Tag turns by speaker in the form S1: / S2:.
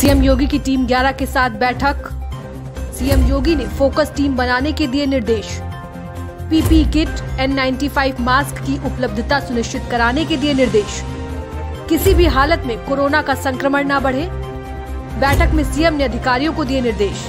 S1: CM योगी की team 11 के साथ बैठक। सीएम योगी ने फोकस टीम बनाने के दिए निर्देश। पीपी किट एन 95 मास्क की उपलब्धता सुनिश्चित कराने के दिए निर्देश। किसी भी हालत में कोरोना का संक्रमण न बढ़े। बैठक में सीएम ने अधिकारियों को दिए निर्देश।